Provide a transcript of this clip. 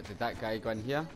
Wait, did that guy go in here?